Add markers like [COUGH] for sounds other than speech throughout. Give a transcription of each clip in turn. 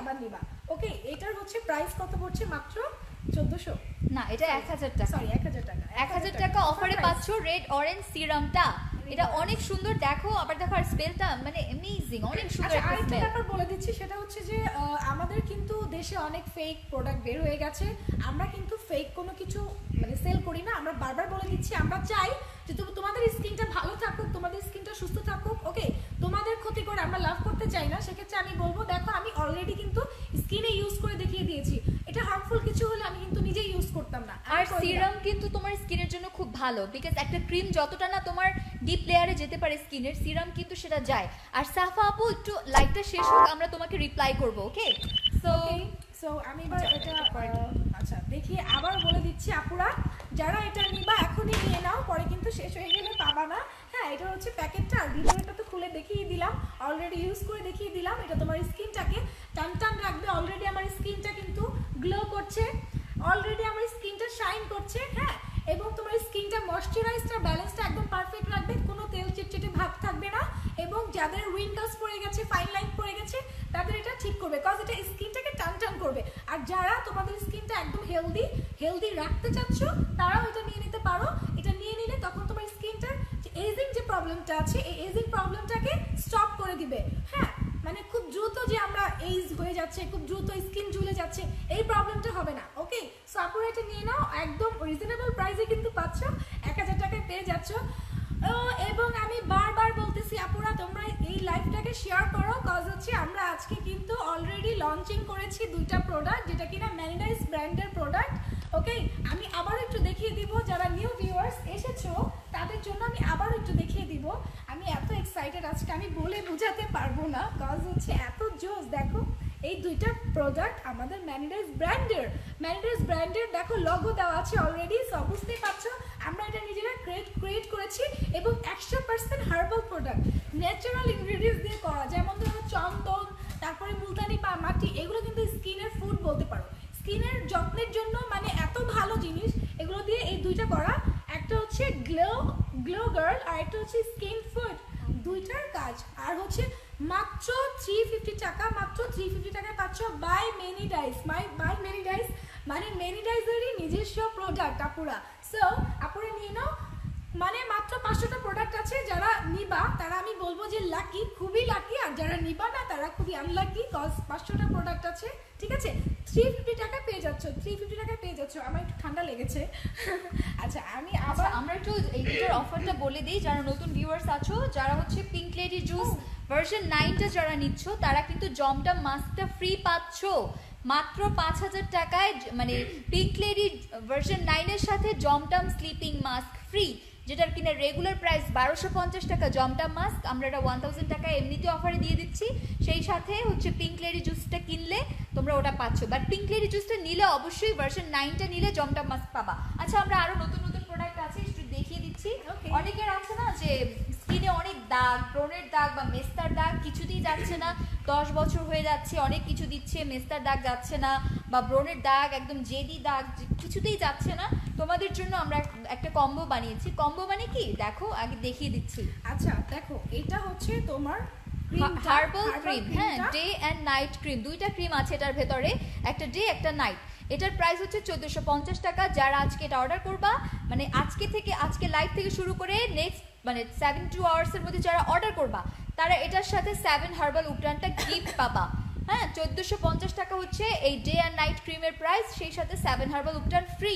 আবার নিবা। ওকে এটার হচ্ছে প্রাইস কত পড়ছে মাত্র? চোদ্দশো। না এটা এক হাজার টাকা। সরি এক হাজার টাকা। এক হাজার টাকা। অফারে পাচ্ছ রেড অরেঞ্জ সিরামটা এটা অনেক সুন্দর। দেখো আবার দেখো আর স্মেলটা মানে অ্যামেজিং অনেক সুন্দর আচ্ছা একটা আরেকটা ব্যাপার বলে দিচ্ছি সেটা হচ্ছে যে আমাদের কিন্তু দেশে অনেক ফেক প্রোডাক্ট বের হয়ে গেছে। আমরা কিন্তু ফেক কোনো কিছু মানে সেল করি না। আমরা বারবার বলে দিচ্ছি আমরা চাই যে তুমি তোমাদের স্কিনটা ভালো থাকুক তোমাদের স্কিনটা সুস্থ থাকুক। ওকে তোমাদের ক্ষতি করে আমরা লাভ করতে চাই না। সেক্ষেত্রে আমি বলব দেখো আমি অলরেডি কিন্তু স্কিনে ইউজ করে দেখিয়ে দিয়েছি এটা হার্মফুল কিছু হলে আমি কিন্তু নিজেই ইউজ করতাম না আমি আর করি না। সিরাম কিন্তু তোমার স্কিনের জন্য খুব ভালো বিকজ একটা ক্রিম যতটা না তোমার ডিপ লেয়ারে যেতে পারে স্কিনের সিরাম কিন্তু সেটা যায়। আর সাফা আপু একটু লাইটটা শেষ হোক আমরা তোমাকে রিপ্লাই করব ওকে সো সো আমি এবার আচ্ছা, এটা আচ্ছা দেখি আবার বলে দিচ্ছি আপুরা যারা এটা নিবা এখনই নিয়ে নাও পরে কিন্তু শেষ হয়ে গেলে পাবা না। হ্যাঁ এটা হচ্ছে প্যাকেটটা আর ভিতরেটা তো খুলে দেখিয়ে দিলাম অলরেডি ইউজ করে দেখিয়ে দিলাম এটা তোমার স্কিনটাকে টান টান রাখবে অলরেডি আমার স্কিনটা কিন্তু গ্লো করছে অলরেডি আমার স্কিনটা শাইন করছে হ্যাঁ এবং তোমার স্কিনটা ময়শ্চারাইজটা ব্যালেন্সটা একদম পারফেক্ট রাখবে কোনো তেল চিটচিটে ভাব থাকবে না এবং যাদের উইঙ্কলস পড়ে গেছে ফাইন লাইন পড়ে গেছে তাদের এটা ঠিক করবে কজ এটা স্কিনটাকে টান টান করবে আর যারা তোমাদের স্কিনটা একদম হেলদি হেলদি রাখতে চাচ্ছ, তারাও এটা নিয়ে নিতে পারো। এটা নিয়ে নিলে তখন তোমার স্কিনটার এজিং যে প্রবলেমটা আছে, এই এজিং প্রবলেমটাকে স্টপ করে দিবে। হ্যাঁ মানে খুব দ্রুত যে আমরা এইজ হয়ে যাচ্ছে, খুব দ্রুত স্কিন ঝুলে যাচ্ছে, এই প্রবলেমটা হবে না ওকে সো আপনারা এটা নিয়ে নাও, একদম রিজনেবল প্রাইসে কিন্তু পাচ্ছ, এক হাজার টাকায় পেয়ে যাচ্ছ। এবং আমি বারবার বলতেছি, আপুরা, তোমরা এই লাইভটাকে শেয়ার করো হচ্ছে আমরা আজকে কিন্তু অলরেডি লঞ্চিং করেছি দুইটা প্রোডাক্ট যেটা কিনা ম্যানিডাইস ব্র্যান্ডের প্রোডাক্ট ওকে আমি আবার একটু দেখিয়ে দিব, যারা নিউ ভিউয়ার্স এসেছ, তাদের জন্য আমি আবার একটু দেখিয়ে দিব। আমি এত এক্সাইটেড আজকে, আমি বলে বোঝাতে পারব না কজ হচ্ছে এত জোস দেখো, এই দুইটা প্রোডাক্ট আমাদের ম্যানিডাইস ব্র্যান্ডের ম্যানিডাইস ব্র্যান্ডের দেখো লগো দেওয়া আছে অলরেডি সব বুঝতেই পারছ, আমরা এটা নিজেরা ক্রিয়েট ক্রিয়েট করেছি, এবং একশো percent herbal product natural ingredients দিয়ে করা যেমন ধরো চন্দন, তারপরে মুলতানি পা, মাটি, এগুলো কিন্তু স্কিনের ফুড বলতে পারো। স্কিনের যত্নের জন্য মানে এত ভালো জিনিস, এগুলো দিয়ে এই দুইটা করা। একটা হচ্ছে গ্লো গ্লো গার্ল আর একটা হচ্ছে স্কিন ফুড দুইটার কাজ। আর হচ্ছে মাত্র থ্রি ফিফটি টাকা, মাত্র থ্রি ফিফটি টাকায় পাচ্ছ by many dice my by many dice মানে মেনি ডাইসেরই নিজস্ব প্রোডাক্ট আপুরা। সো আপুরা নিয়ে নাও মানে মাত্র পাঁচশোটা প্রোডাক্ট আছে যারা নিবা তারা আমি বলব যে লাকি খুবই লাকি আর যারা নিবা না তারা খুবই আনলাকি কজ পাঁচশোটা প্রোডাক্ট আছে ঠিক আছে? থ্রি ফিফটি টাকা পেয়ে যাচ্ছ থ্রি ফিফটি টাকা পেয়ে যাচ্ছ আমার একটু ঠান্ডা লেগেছে। [LAUGHS] আচ্ছা আমি আচ্ছা আবার আমরা একটু এইটার অফারটা বলে দিই যারা নতুন ভিউয়ার্স আছো যারা হচ্ছে পিঙ্ক লেডি জুস ভার্সন নাইনটা যারা নিচ্ছ তারা কিন্তু জমটা মাস্কটা ফ্রি পাচ্ছ। মাত্র পাঁচ হাজার টাকায় মানে পিঙ্ক লেডি ভার্সন নাইনের সাথে জমটাম স্লিপিং মাস্ক ফ্রি যেটার কিনা রেগুলার প্রাইস বারোশো পঞ্চাশ টাকা। জমটা মাস্ক আমরা এটা ওয়ান থাউজেন্ড টাকা এমনিতে অফারে দিয়ে দিচ্ছি। সেই সাথে হচ্ছে পিঙ্ক লেডি জুসটা কিনলে তোমরা ওটা পাচ্ছ। বাট পিঙ্ক লেডি জুসটা নিলে অবশ্যই ভার্সন নাইনটা নিলে জমটা মাস্ক পাবা। আচ্ছা আমরা আরও নতুন নতুন প্রোডাক্ট আছে একটু দেখিয়ে দিচ্ছি. অনেকের আছে না যে স্কিনে অনেক দাগ ব্রণের দাগ বা মেস্তার দাগ কিছুতেই যাচ্ছে না। দশ বছর হয়ে যাচ্ছে অনেক কিছু দিচ্ছে মেস্তার দাগ যাচ্ছে না বা ব্রণের দাগ একদম জেদি দাগ কিছুতেই যাচ্ছে না। তোমাদের জন্য আমরা একটা কম্বো বানিয়েছি। কম্বো মানে কি? দেখো আগে দেখিয়ে দিচ্ছি। আচ্ছা দেখো এটা হচ্ছে তোমার হার্বাল ক্রিম হ্যাঁ ডে অ্যান্ড নাইট ক্রিম দুইটা ক্রিম আছে এটার ভেতরে একটা ডে একটা নাইট এটার প্রাইস হচ্ছে চোদ্দোশো পঞ্চাশ টাকা। যারা আজকে এটা অর্ডার করবা মানে আজকে থেকে আজকে লাইভ থেকে শুরু করে নেক্সট মানে সেভেন টু আওয়ার্সের মধ্যে যারা অর্ডার করবা, তারা এটার সাথে সেভেন হার্বাল উপটানটা গিফট পাবা। হ্যাঁ চোদ্দোশো পঞ্চাশ টাকা হচ্ছে এই ডে অ্যান্ড নাইট ক্রিমের প্রাইস সেই সাথে সেভেন হার্বাল উপটান ফ্রি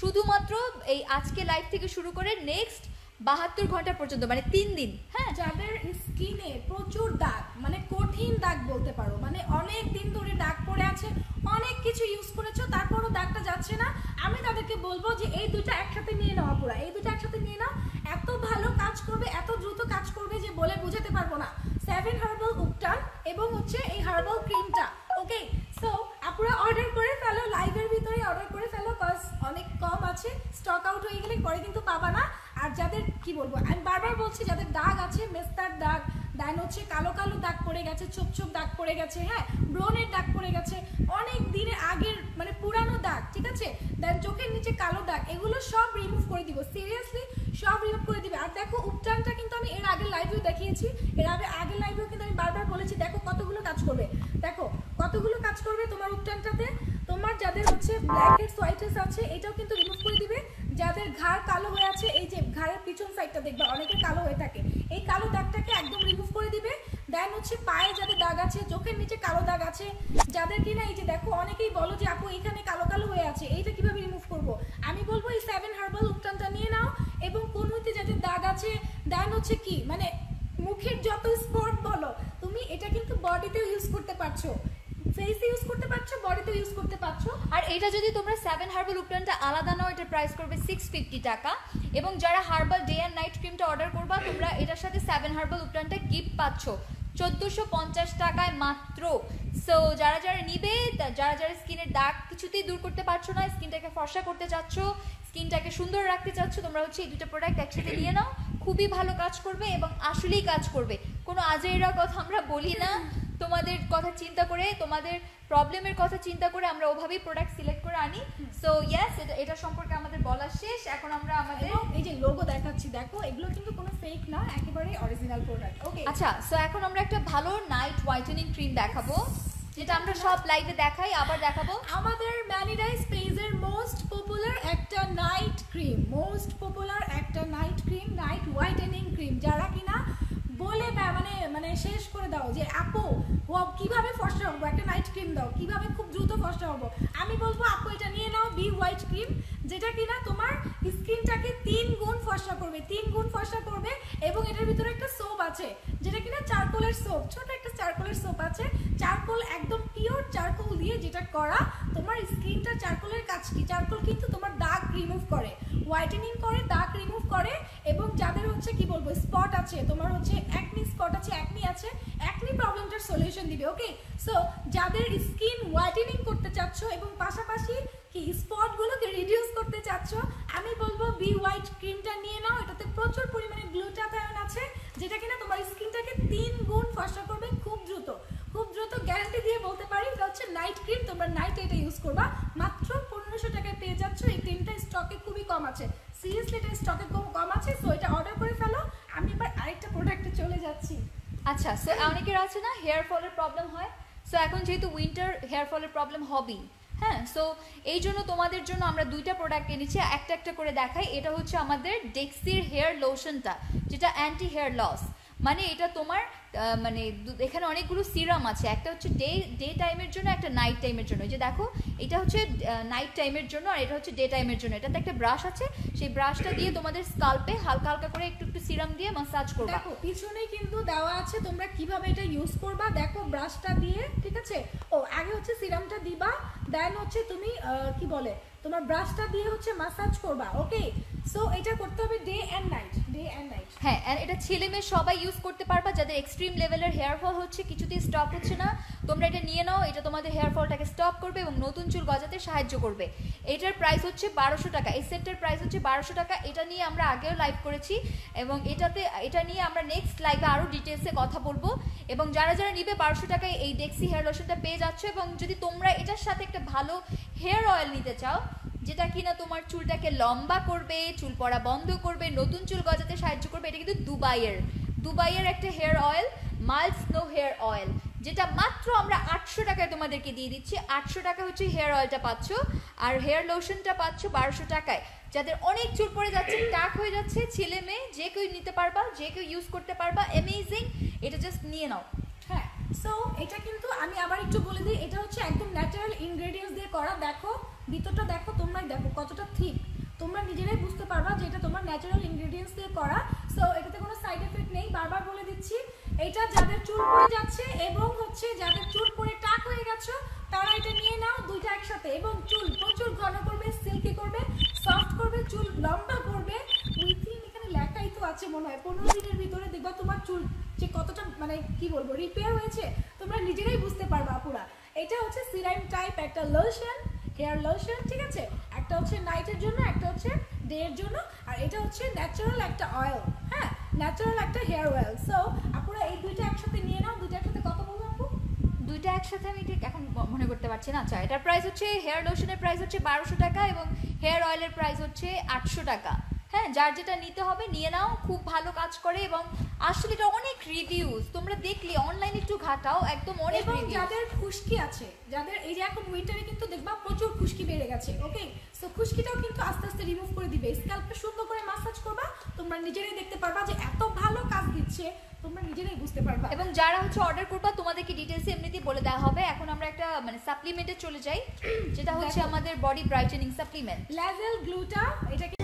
শুধুমাত্র এই আজকে লাইভ থেকে শুরু করে নেক্সট বাহাত্তর ঘণ্টা পর্যন্ত মানে তিন দিন। হ্যাঁ। যাদের স্কিনে প্রচুর দাগ মানে কঠিন দাগ বলতে পারো মানে অনেক দিন ধরে দাগ পড়ে আছে, অনেক কিছু ইউজ করেছ, তারপরও দাগটা যাচ্ছে না, আমি তাদেরকে বলব যে এই দুটো একসাথে নিয়ে নাও পুরা এই দুটো একসাথে নিয়ে নাও এত ভালো কাজ করবে, এত দ্রুত কাজ করবে যে বলে বোঝাতে পারব না। সেভেন হার্বাল উপটান এবং হচ্ছে এই হার্বাল ক্রিমটা ওকে সো আপনারা অর্ডার করে ফেলো লাইভের ভিতরে অর্ডার করে ফেলো কজ অনেক কম আছে স্টক আউট হয়ে গেলে পরে কিন্তু পাবা না। আর যাদের, কি বলব, আমি বারবার বলছি, যাদের দাগ আছে, মেস্তার দাগ, দেন হচ্ছে কালো কালো দাগ পড়ে গেছে, ছোপ ছোপ দাগ পড়ে গেছে হ্যাঁ? ব্রনের দাগ পড়ে গেছে, অনেক দিনের আগের মানে পুরানো দাগ, ঠিক আছে? দেন চোখের নিচে কালো দাগ, এগুলো সব রিমুভ করে দিব। সিরিয়াসলি সব রিমুভ করে দিবে। আর দেখো উপটানটা কিন্তু আমি এর আগের লাইভেও দেখিয়েছি। এর আগে, আগের লাইভেও কিন্তু আমি বারবার বলেছি, দেখো কতগুলো কাজ করবে। দেখো, কতগুলো কাজ করবে তোমার উপটানটাতে তোমার যাদের হচ্ছে ব্ল্যাক হেডস হোয়াইট হেডস আছে, এটাও কিন্তু রিমুভ করে দিবে। যাদের ঘাড় কালো হয়ে আছে, এই যে ঘাড়ের পিছন সাইডটা দেখবে অনেকের কালো হয়ে থাকে। এই কালো দাগটাকে একদম রিমুভ করে দিবে। দেন হচ্ছে পায়ে যাদের দাগ আছে, চোখের নিচে কালো দাগ আছে, যাদের কিনা এই যে দেখো, অনেকেই বলো যে, আপু, এখানে কালো কালো হয়ে আছে, এইটা কীভাবে রিমুভ করব? আমি বলব, এই সেভেন হার্বাল উপটানটা নিয়ে নাও। এবং কোন হইতে যাদের দাগ আছে দেন হচ্ছে কি? মানে মুখের যত স্পট বলো, তুমি এটা কিন্তু বডিতেও ইউজ করতে পারছ। ফেসে ইউজ করতে পারছ বডিতেও ইউজ করতে পারছ। আর এটা যদি তোমরা সেভেন হার্বাল উপটানটা আলাদা নাও এটার প্রাইস করবে সিক্স ফিফটি টাকা। এবং যারা হার্বাল ডে অ্যান্ড নাইট ক্রিমটা অর্ডার করবা, তোমরা এটার সাথে সেভেন হার্বাল উপটানটা গিফট পাচ্ছ। চোদ্দোশো পঞ্চাশ টাকায় মাত্র। সো যারা যারা নিবে যারা যারা স্কিনের দাগ কিছুতেই দূর করতে পারছ না, স্কিনটাকে ফর্সা করতে চাচ্ছ, স্কিনটাকে সুন্দর রাখতে চাচ্ছ, তোমরা হচ্ছে এই দুটো প্রোডাক্ট একসাথে নিয়ে নাও। খুবই ভালো কাজ করবে এবং আসলেই কাজ করবে। কোনো আজেরা কথা আমরা বলি না। তোমাদের কথা চিন্তা করে, তোমাদের প্রবলেমের কথা চিন্তা করে আমরা ওভাবেই প্রোডাক্ট সিলেক্ট করে আনি। সো ইয়াস এটা এটা সম্পর্কে আমাদের বলা শেষ। এখন আমরা আমাদের এই যে লোগো দেখাচ্ছি, দেখো, এগুলো কিন্তু কোনো ফেক না একেবারে অরিজিনাল প্রোডাক্ট ওকে আচ্ছা সো এখন আমরা একটা ভালো নাইট হোয়াইটেনিং ক্রিম দেখাবো যেটা আমরা সব লাইভে দেখাই আবার দেখাবো। আমাদের ম্যানিডাইস পেজের মোস্ট পপুলার একটা নাইট ক্রিম মোস্ট পপুলার একটা night cream night whitening cream যারা কিনা বলে মানে মানে শেষ করে দাও যে, আপু, ও কীভাবে ফর্সা হব? একটা নাইট ক্রিম দাও। কীভাবে খুব দ্রুত ফর্সা হব? আমি বলব, আপু, এটা নিয়ে নাও বি হোয়াইট ক্রিম যেটা কিনা তোমার স্কিনটাকে তিন গুণ ফর্সা করবে, তিন গুণ ফর্সা করবে এবং এটার ভিতরে একটা সোপ আছে, যেটা কিনা চারকোলের সোপ ছোট চারকোলের সোপ আছে। চারকোল একদম পিওর চারকোল দিয়ে যেটা করা, তোমার স্কিনটা চারকোলের কাজ কি? চারকোল কিন্তু তোমার দাগ রিমুভ করে হোয়াইটেনিং করে, দাগ রিমুভ করে এবং যাদের হচ্ছে কি বলব স্পট আছে, তোমার হচ্ছে অ্যাকনি স্পট আছে অ্যাকনি আছে অ্যাকনি প্রবলেমটার সলিউশন দিবে ওকে সো যাদের স্কিন হোয়াইটেনিং করতে চাচ্ছ এবং পাশাপাশি কি স্পটগুলোকে রিডিউস করতে চাচ্ছ, আমি বলব বি হোয়াইট ক্রিমটা নিয়ে নাও, এটাতে প্রচুর পরিমাণে গ্লুটাথায়ন আছে, যেটা কিনা তোমার স্কিনটাকে তিন গুণ ফর্সা করবে খুব দ্রুত খুব দ্রুত গ্যারান্টি দিয়ে বলতে পারি এটা হচ্ছে নাইট ক্রিম তোমরা নাইট এটা ইউজ করবা। মাত্র পনেরোশো টাকায় পেয়ে যাচ্ছ। এই ক্রিমটা স্টকে খুবই কম আছে। সিরিয়াসলি এটা স্টকে কম আছে সো এটা অর্ডার করে ফেলো। আমি এবার আরেকটা প্রোডাক্টে চলে যাচ্ছি। আচ্ছা সো অনেকের আছে না হেয়ার ফলের প্রবলেম হয়। সো এখন যেহেতু উইন্টার হেয়ার ফলের প্রবলেম হবেই হ্যাঁ? সো এই জন্য তোমাদের জন্য আমরা দুইটা প্রোডাক্ট এনেছি। একটা একটা করে দেখাই। এটা হচ্ছে আমাদের ডেক্সির হেয়ার লোশনটা যেটা অ্যান্টি হেয়ার লস মানে এটা তোমার মানে এখানে অনেকগুলো সিরাম আছে। একটা হচ্ছে ডে ডে টাইমের জন্য, একটা নাইট টাইমের জন্য। যে দেখো, এটা হচ্ছে নাইট টাইমের জন্য, আর এটা হচ্ছে ডে টাইমের জন্য। এটাতে একটা ব্রাশ আছে। সেই ব্রাশটা দিয়ে তোমাদের স্কাল্পে হালকা হালকা করে একটু একটু সিরাম দিয়ে মাসাজ করবা। দেখো পিছনে কিন্তু দেওয়া আছে, তোমরা কীভাবে এটা ইউজ করবা। দেখো ব্রাশটা দিয়ে, ঠিক আছে? ও, আগে হচ্ছে সিরামটা দিবা দেন হচ্ছে তুমি কি বলে? তোমার ব্রাশটা দিয়ে হচ্ছে মাসাজ করবা ওকে সো এটা করতে হবে day and night day and night হ্যাঁ আর এটা ছেলে মেয়ে সবাই ইউজ করতে পারবা, যাদের এক্সট্রিম লেভেলের হেয়ার ফল হচ্ছে, কিছুতেই স্টপ হচ্ছে না। তোমরা এটা নিয়ে নাও, এটা তোমাদের হেয়ার ফলটাকে স্টপ করবে এবং নতুন চুল গজাতে সাহায্য করবে। এটার প্রাইস হচ্ছে বারোশো টাকা, এই সেটটার প্রাইস হচ্ছে বারোশো টাকা। এটা নিয়ে আমরা আগেও লাইভ করেছি এবং এটাতে, এটা নিয়ে আমরা নেক্সট লাইভে আরও ডিটেলসে কথা বলব। এবং যারা যারা নিবে বারোশো টাকায় এই ডেক্সি হেয়ার লোশনটা পেয়ে যাচ্ছ এবং যদি তোমরা এটার সাথে একটা ভালো হেয়ার অয়েল নিতে চাও যেটা কিনা তোমার চুলটাকে লম্বা করবে, চুল পড়া বন্ধ করবে, নতুন চুল গজাতে সাহায্য করবে, এটা কিন্তু দুবাইয়ের। দুবাইয়ের একটা hair oil mild snow hair oil, যেটা মাত্র আমরা আটশো টাকায় তোমাদেরকে দিয়ে দিচ্ছি। আটশো টাকা হচ্ছে হেয়ার অয়েলটা পাচ্ছ, আর হেয়ার লোশনটা পাচ্ছ বারোশো টাকায়। যাদের অনেক চুল পড়ে যাচ্ছে, টাক হয়ে যাচ্ছে, ছেলে মেয়ে, যে কেউ নিতে পারবা, যে কেউ ইউজ করতে পারবা অ্যামেজিং এটা জাস্ট নিয়ে নাও। হ্যাঁ সো এটা কিন্তু আমি আবার একটু বলে দিই, এটা হচ্ছে একদম ন্যাচারাল ইনগ্রেডিয়েন্টস দিয়ে করা। দেখো ভিতরটা দেখো, তোমরাই দেখো কতটা থিক তোমরা নিজেরাই বুঝতে পারবা যে এটা তোমার ন্যাচারাল ইনগ্রেডিয়েন্টস দিয়ে করা। সো এটাতে কোনো সাইড এফেক্ট নেই। বারবার বলে দিচ্ছি, এটা যাদের চুল পড়ে যাচ্ছে এবং হচ্ছে যাদের চুল পড়ে টাক হয়ে গেছো, তারা এটা নিয়ে নাও দুইটা একসাথে। এবং চুল প্রচুর ঘন করবে সিল্কি করবে সফট করবে, চুল লম্বা করবে। উইথিন এখানে লেখাই তো আছে মনে হয়। পনেরো দিনের ভিতরে দেখবা তোমার চুল যে কতটা মানে কি বলব রিপেয়ার হয়েছে। তোমরা নিজেরাই বুঝতে পারবা পুরা এটা হচ্ছে সিরাইম টাইপ একটা লোশন হেয়ার লোশন ঠিক আছে? একটা হচ্ছে নাইটের জন্য, একটা হচ্ছে ডে এর জন্য, আর এটা হচ্ছে ন্যাচারাল একটা অয়েল হ্যাঁ? ন্যাচারাল একটা হেয়ার অয়েল সো আপুরা এই দুইটা একসাথে নিয়ে নাও, দুইটা একসাথে কত বলব আপু। দুইটা একসাথে আমি ঠিক এখন মনে করতে পারছি না। আচ্ছা এটার প্রাইস হচ্ছে হেয়ার লোশনের প্রাইস হচ্ছে বারোশো টাকা এবং হেয়ার অয়েলের প্রাইস হচ্ছে আটশো টাকা। হ্যাঁ যার যেটা নিতে হবে, নিয়ে নাও, খুব ভালো কাজ করে এবং আসলে এটা অনেক রিভিউজ তোমরা দেখলে অনলাইনে একটু ঘাটাও একদম অনেক এবং যাদের খুশকি আছে যাদের এই যে এখন উইন্টারে কিন্তু দেখবা প্রচুর খুশকি বেড়ে গেছে ওকে সো খুশকিটাও কিন্তু আস্তে আস্তে রিমুভ করে দিবে। স্ক্যাল্পে সুন্দর করে মাসাজ করবা তোমরা নিজেরাই দেখতে পারবা যে এত ভালো কাজ দিচ্ছে তোমরা নিজেরাই বুঝতে পারবা। এবং যারা হচ্ছে অর্ডার করবা তোমাদেরকে ডিটেলস এমনিতেই বলে দেওয়া হবে। এখন আমরা একটা মানে সাপ্লিমেন্টে চলে যাই যেটা হচ্ছে আমাদের বডি ব্রাইটেনিং সাপ্লিমেন্ট ল্যাজেল গ্লুটা এটা কি-